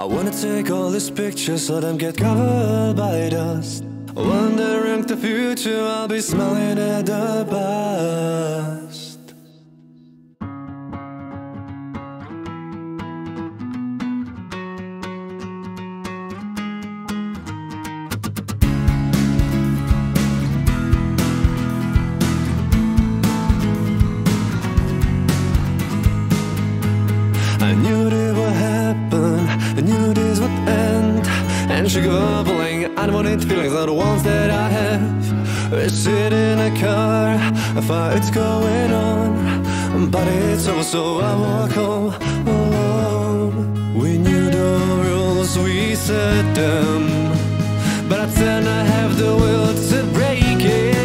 I wanna take all these pictures, let them get covered by dust. Wondering the future, I'll be smiling at the past. And she gobbling unwanted feelings are the ones that I have. We sit in a car, a fight's going on. But it's over, so I walk home alone. We knew the rules, we set them. But I tend to have the will to break it.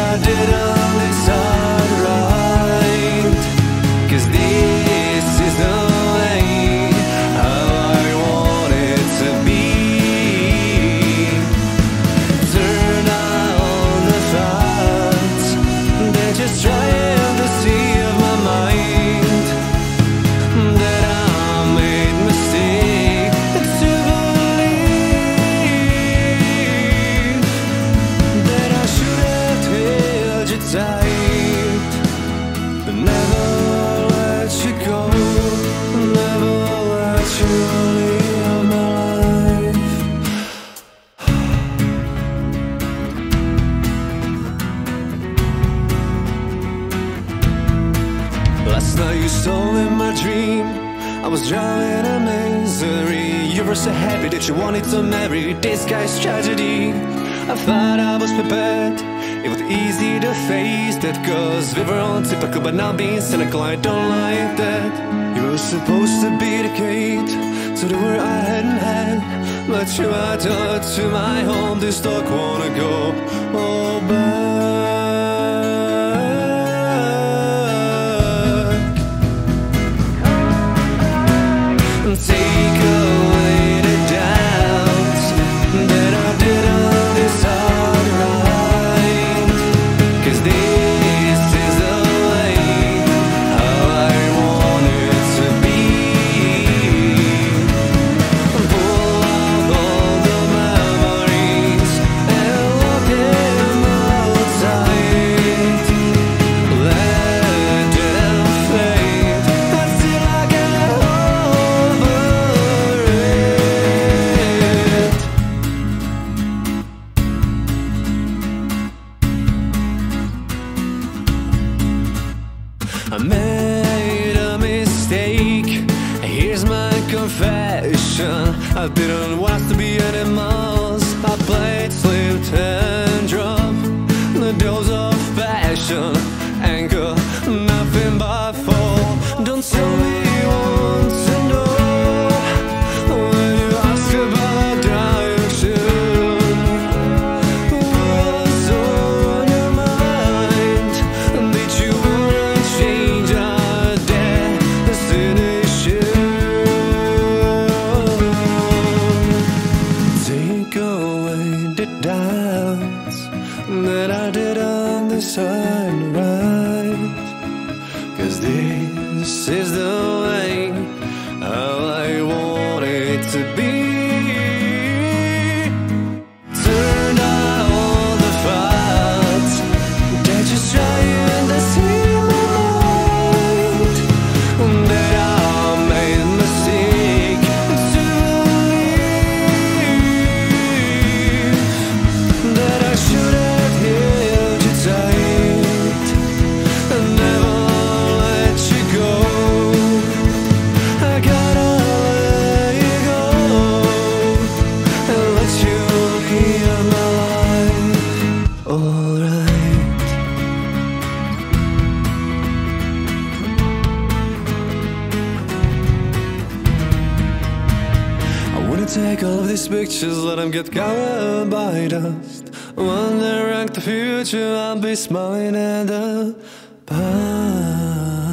I did on this ride. Cause this I was drowning in misery. You were so happy that you wanted to marry this guy's tragedy. I thought I was prepared. It was easy to face that cause we were on typical, but now being cynical, I don't like that. You were supposed to be the gate to the world I hadn't had. But you are to my home, this dog wanna go oh, all back. I made a mistake. Here's my confession. I didn't want to be animals. This is the way I want take all of these pictures, let them get covered by dust. Wondering the future, I'll be smiling at the past.